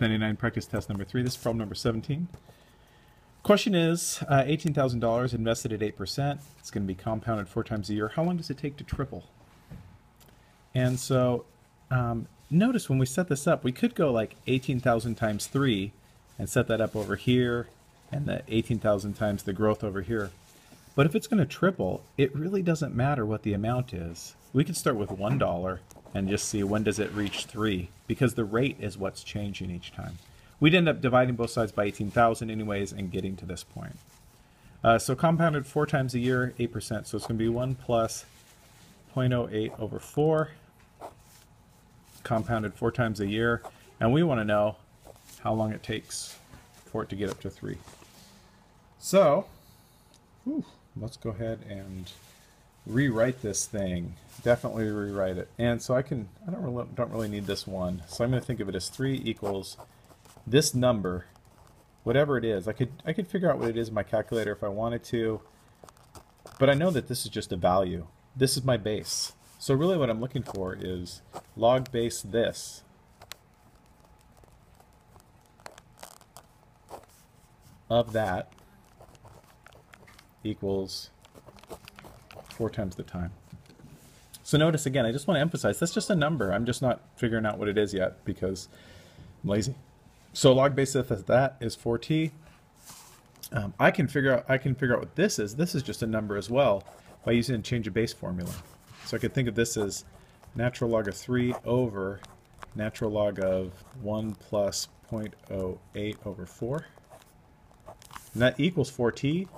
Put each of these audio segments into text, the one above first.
99 practice test number three. This is problem number 17. Question is uh, $18,000 invested at 8%. It's going to be compounded four times a year. How long does it take to triple? And so um, notice when we set this up, we could go like 18,000 times 3 and set that up over here and the 18,000 times the growth over here. But if it's going to triple, it really doesn't matter what the amount is. We could start with $1 and just see when does it reach 3 because the rate is what's changing each time. We'd end up dividing both sides by 18,000 anyways and getting to this point. Uh, so compounded four times a year, 8%. So it's going to be 1 plus 0.08 over 4. Compounded four times a year. And we want to know how long it takes for it to get up to 3. So, whew, let's go ahead and rewrite this thing. Definitely rewrite it. And so I can, I don't really, don't really need this one. So I'm going to think of it as 3 equals this number, whatever it is. I could, I could figure out what it is in my calculator if I wanted to. But I know that this is just a value. This is my base. So really what I'm looking for is log base this. of that equals 4 times the time. So notice again, I just want to emphasize, that's just a number. I'm just not figuring out what it is yet because I'm lazy. So log base of that is 4t. Um, I can figure out I can figure out what this is. This is just a number as well by using a change of base formula. So I could think of this as natural log of 3 over natural log of 1 plus 0.08 over 4. And that equals 4t.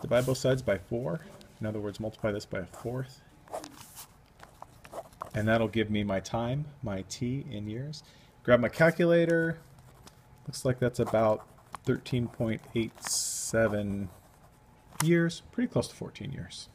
Divide both sides by 4. In other words, multiply this by a fourth. And that'll give me my time, my t in years. Grab my calculator. Looks like that's about 13.87 years. Pretty close to 14 years.